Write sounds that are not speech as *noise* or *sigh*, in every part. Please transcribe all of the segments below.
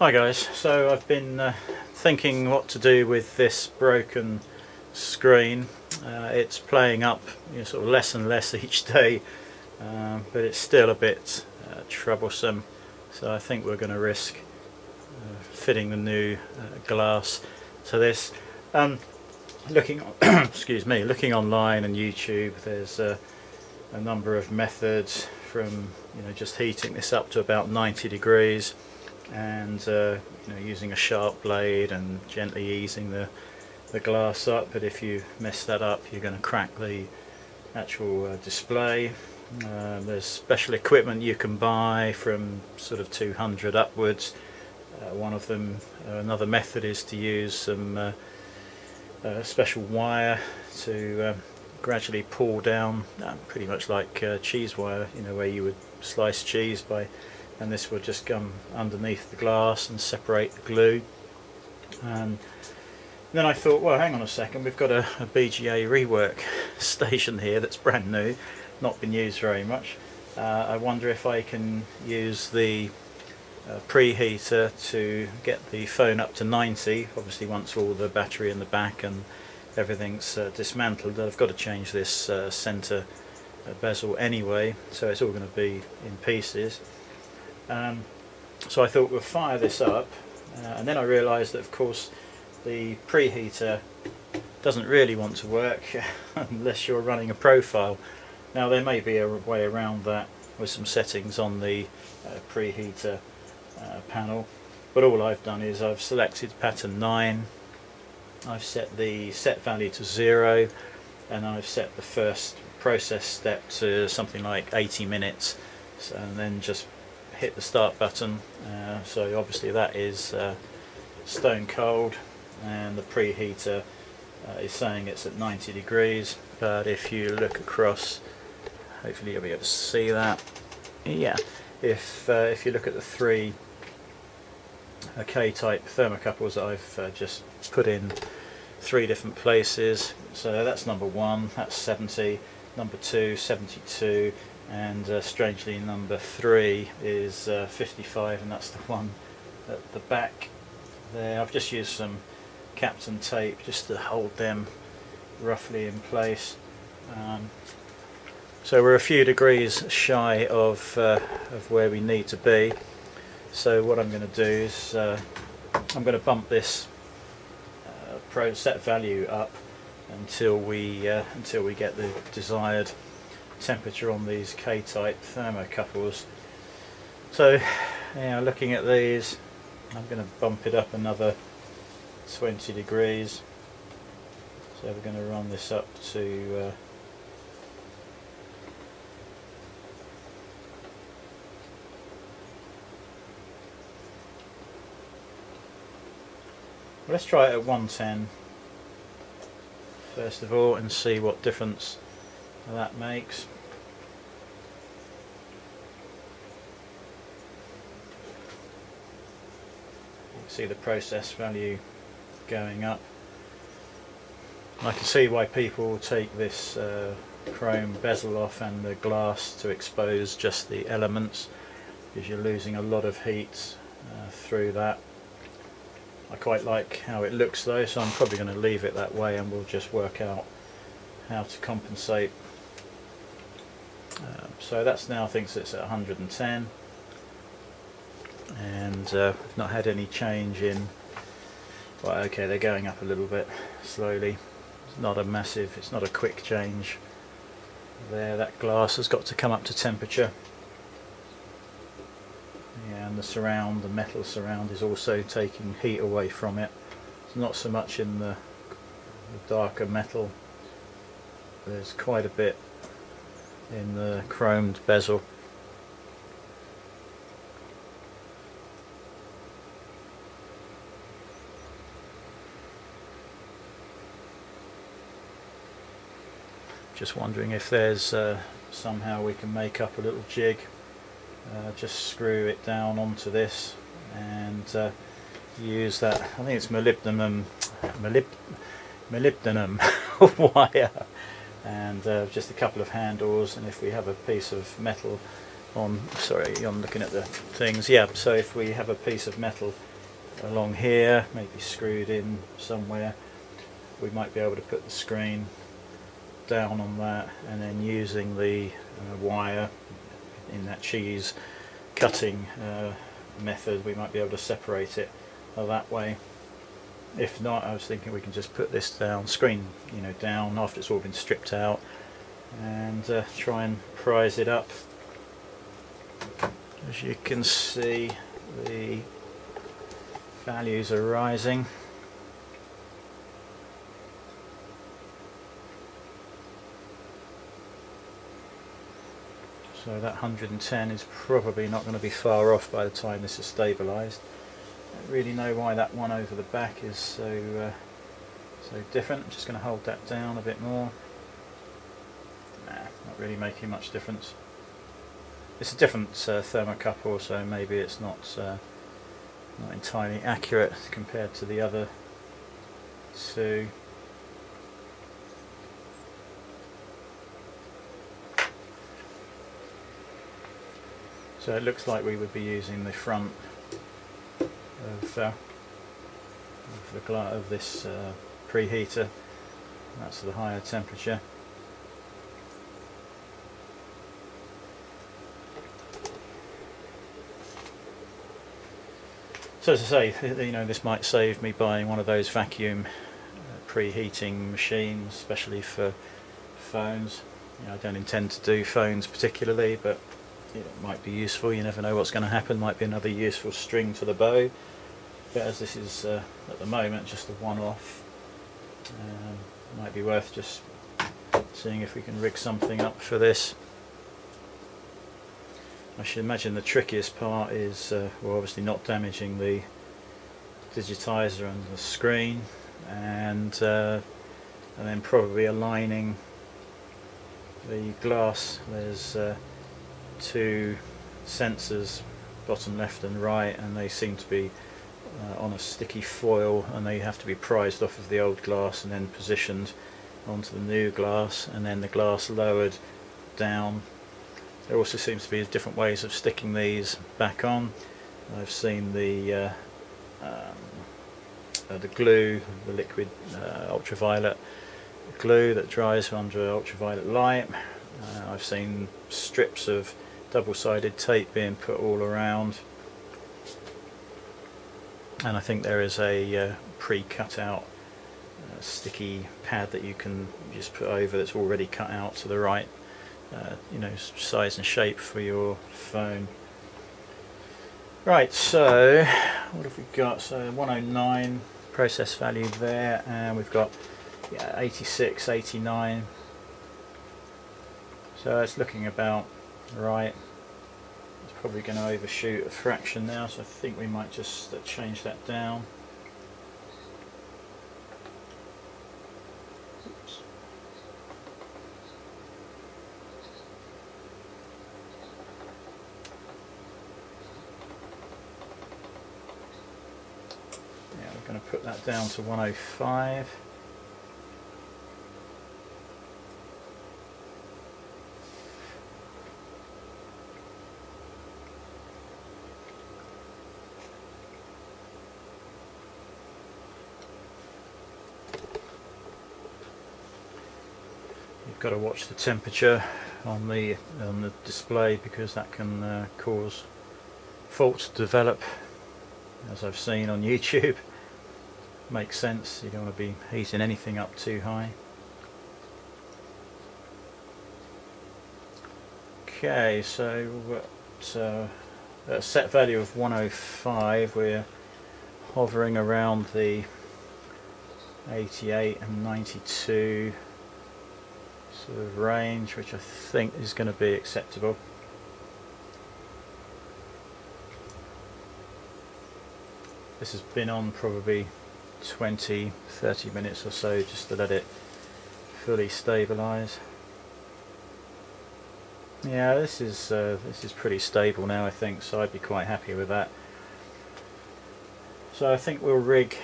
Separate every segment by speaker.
Speaker 1: Hi guys, so I've been uh, thinking what to do with this broken screen. Uh, it's playing up you know, sort of less and less *laughs* each day, um, but it's still a bit uh, troublesome. So I think we're going to risk uh, fitting the new uh, glass to this. Um, looking, *coughs* excuse me, looking online and YouTube, there's a number of methods from you know just heating this up to about 90 degrees and uh, you know using a sharp blade and gently easing the the glass up but if you mess that up you're going to crack the actual uh, display. Uh, there's special equipment you can buy from sort of 200 upwards. Uh, one of them uh, another method is to use some uh, special wire to um, gradually pull down pretty much like cheese wire you know where you would slice cheese by and this will just come underneath the glass and separate the glue. And then I thought well hang on a second we've got a, a BGA rework *laughs* station here that's brand new not been used very much. Uh, I wonder if I can use the uh, preheater to get the phone up to 90 obviously once all the battery in the back and everything's uh, dismantled I've got to change this uh, center uh, bezel anyway so it's all going to be in pieces um, so I thought we'll fire this up uh, and then I realised that of course the preheater doesn't really want to work *laughs* unless you're running a profile. Now there may be a way around that with some settings on the uh, preheater uh, panel but all I've done is I've selected pattern 9 I've set the set value to 0 and I've set the first process step to something like 80 minutes so, and then just hit the start button. Uh, so obviously that is uh, stone cold and the preheater uh, is saying it's at 90 degrees. But if you look across hopefully you'll be able to see that. Yeah if uh, if you look at the three uh, K-type thermocouples that I've just put in three different places so that's number one that's 70 number two 72 and uh, strangely number three is uh, 55 and that's the one at the back there. I've just used some Kapton tape just to hold them roughly in place. Um, so we're a few degrees shy of, uh, of where we need to be. So what I'm going to do is uh, I'm going to bump this uh, pro set value up until we uh, until we get the desired temperature on these K-type thermocouples. So, yeah, looking at these, I'm going to bump it up another 20 degrees. So we're going to run this up to uh, let's try it at 110 first of all and see what difference that makes. You can see the process value going up. I can see why people take this uh, chrome bezel off and the glass to expose just the elements because you're losing a lot of heat uh, through that. I quite like how it looks though so I'm probably going to leave it that way and we'll just work out how to compensate so that's now thinks it's at 110 and uh, we've not had any change in well okay they're going up a little bit slowly. It's not a massive it's not a quick change there. That glass has got to come up to temperature. Yeah, and the surround the metal surround is also taking heat away from it. It's not so much in the, the darker metal. There's quite a bit in the chromed bezel. Just wondering if there's uh, somehow we can make up a little jig. Uh, just screw it down onto this and uh, use that. I think it's molybdenum, molybdenum, molybdenum *laughs* wire and uh, just a couple of handles and if we have a piece of metal on sorry I'm looking at the things yeah so if we have a piece of metal along here, maybe screwed in somewhere. We might be able to put the screen down on that and then using the uh, wire in that cheese cutting uh, method we might be able to separate it that way. If not I was thinking we can just put this down, screen you know down after it's all been stripped out and uh, try and prise it up. As you can see the values are rising. So that 110 is probably not going to be far off by the time this is stabilised. Don't really know why that one over the back is so uh, so different. I'm just going to hold that down a bit more. Nah, not really making much difference. It's a different uh, thermocouple, so maybe it's not uh, not entirely accurate compared to the other two. So it looks like we would be using the front of, the of this uh, preheater. That's the higher temperature. So as I say, you know, this might save me buying one of those vacuum uh, preheating machines, especially for phones. You know, I don't intend to do phones particularly, but it might be useful, you never know what's going to happen, might be another useful string to the bow. But as this is uh, at the moment just a one-off, um, might be worth just seeing if we can rig something up for this. I should imagine the trickiest part is, uh, well obviously not damaging the digitizer and the screen and, uh, and then probably aligning the glass. There's uh, two sensors bottom left and right and they seem to be uh, on a sticky foil and they have to be prized off of the old glass and then positioned onto the new glass and then the glass lowered down. There also seems to be different ways of sticking these back on. I've seen the uh, um, uh, the glue, the liquid uh, ultraviolet glue that dries under ultraviolet light. Uh, I've seen strips of double-sided tape being put all around and I think there is a uh, pre-cut out uh, sticky pad that you can just put over that's already cut out to the right uh, you know size and shape for your phone. Right so what have we got? So 109 process value there and we've got yeah, 86 89 so it's looking about right it's probably going to overshoot a fraction now so I think we might just uh, change that down. Yeah we're going to put that down to 105 got to watch the temperature on the on the display because that can uh, cause faults to develop. As I've seen on *laughs* YouTube makes sense. You don't want to be heating anything up too high. Okay so at uh, a set value of 105 we're hovering around the 88 and 92 sort of range which I think is going to be acceptable. This has been on probably 20 30 minutes or so just to let it fully stabilize. Yeah, this is uh, this is pretty stable now I think so I'd be quite happy with that. So I think we'll rig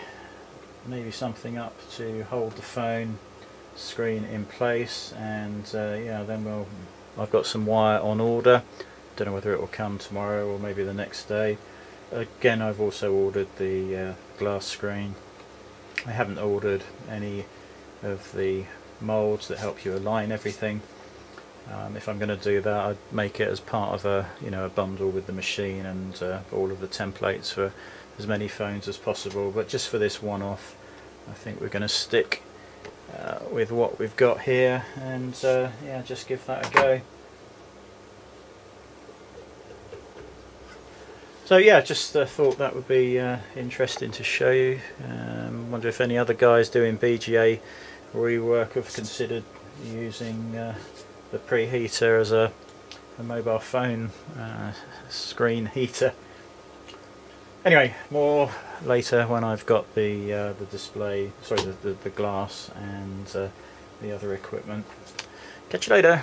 Speaker 1: maybe something up to hold the phone screen in place and uh, yeah then we'll I've got some wire on order. Don't know whether it will come tomorrow or maybe the next day. Again I've also ordered the uh, glass screen. I haven't ordered any of the molds that help you align everything. Um, if I'm going to do that I'd make it as part of a you know a bundle with the machine and uh, all of the templates for as many phones as possible. But just for this one off I think we're going to stick uh, with what we've got here and uh, yeah just give that a go So yeah, just uh, thought that would be uh, interesting to show you. Um, wonder if any other guys doing BGA rework have considered using uh, the preheater as a, a mobile phone uh, screen heater. Anyway, more later when I've got the uh, the display, sorry, the, the, the glass and uh, the other equipment. Catch you later.